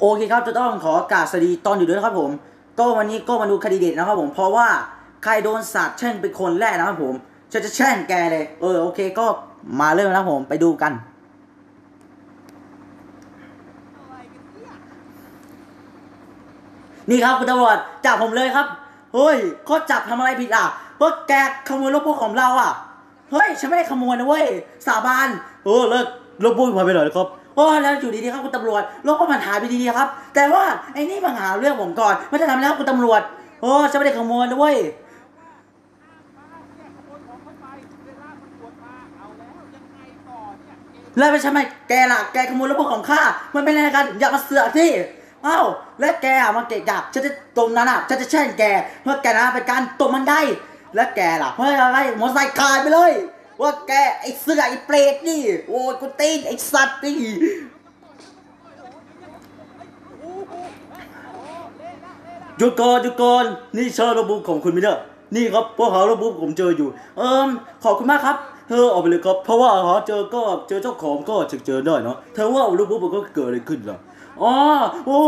โอเคครับจะต้องขอกราบสวัสดีตอนอยู่ด้วยนะครับผม ก็วันนี้ก็มาดูคดีเด็ดนะครับผมเพราะว่าใครโดนสาบแช่งเป็นคนแรกนะครับผมจะจะแช่งแกเลยเออโอเคก็มาเริ่มนะผมไปดูกัน นี่ครับคุณตำรวจจับผมเลยครับเฮ้ยเขาจับทำอะไรผิดอะเพราะแกขโมยรถพวกของเราอะเฮ้ยฉันไม่ได้ขโมยนะเว้ยสาบานเออเลิกรถพวกมันไปเลยครับ โอ้แล้วอยู่ดีๆครับคุณตำรวจรถพวกมันหายไปดีๆครับ แต่ว่าไอ้นี่มาหาเรื่องผมก่อนไม่ได้ทำแล้วคุณตำรวจ โอ้ฉันไม่ได้ขโมยนะเว้ยแล้วไม่ใช่ไหมแกล่ะแกขโมยรถพวกของข้ามันเป็นอะไรกันอย่ามาเสือกที่เอ้าแล้วแกอะมาเกะกะฉันจะตรงนั้นอะฉันจะแช่งแกเพื่อแกนะเป็นการตบมันได้แล้วแกล่ะเฮ้ยอะไรมอไซค์ขาดไปเลย ว่าแกไอ้เสือไอ้เปรตนี่ โอ้ยกูตีนไอ้สัตว์นี่หยุดก่อนหยุดก่อนนี่เชิญระบุของคุณมิเนอร์นี่ครับพวกเขาระบุผมเจออยู่ เอิมขอบคุณมากครับ เธอออกไปเลยครับ เพราะว่าหาเจอก็เจอเจ้าของก็จะเจอได้เนาะเธอว่าระบุมันก็เกิดอะไรขึ้นล่ะอ๋อโอ้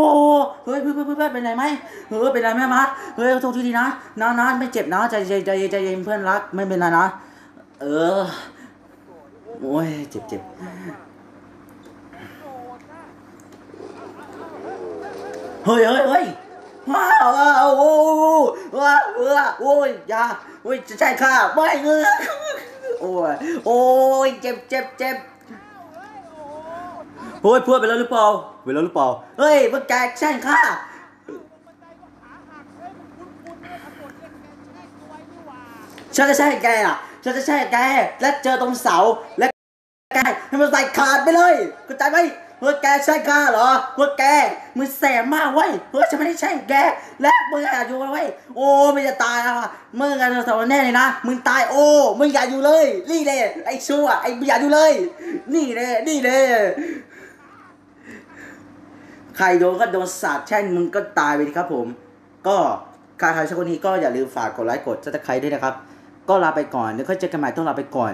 เฮ้ยเพื่อนเพื่อนเป็นไรไหมเฮ้ยเป็นไรไหมมาเฮ้ยโทษทีนะนะนะไม่เจ็บนะใจใจใจใจเย็นเพื่อนรักไม่เป็นไรนะ เออ โอ้ย เจ็บเจ็บเฮ้ยเฮ้ยเฮ้ยว้าวว้าวโอ้ว้าวโอ้ยยาโอ้ยจะใช่ค่ะไม่เงือโอ้ยโอ้ยเจ็บเจ็บเจ็บโอ้ยเพื่อไปแล้วหรือเปล่าไปแล้วหรือเปล่าเฮ้ยมันแกใช่ค่ะฉันจะใช่แกอะ ฉันจะใช่แก และเจอตรงเสา และแกให้มันใส่ขาดไปเลยเข้าใจไหมเฮ้ยแกใช่ข้าเหรอเฮ้ยแกมึงแสบมากเว้ยเฮ้ยฉันไม่ได้ใช่แก และมึงอย่าอยู่เว้ยโอ้มึงจะตายแล้วอะมึงกันสาแน่เลยนะมึงตายโอ้มึงอย่าอยู่เลย นี่เลยไอ้ชั่วไอ้มึงอย่าอยู่เลย นี่เลยนี่เลยใครโดนก็โดนสาดแช่งมึงก็ตายไปดิครับผม ก็ใครใครสักคนนี้ก็อย่าลืมฝากกดไลค์กด subscribe ด้วยนะครับ ก็ลาไปก่อนเดี๋ยวค่อยเจอกันใหม่ต้องลาไปก่อน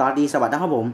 ตอนดีสวัสดีครับผม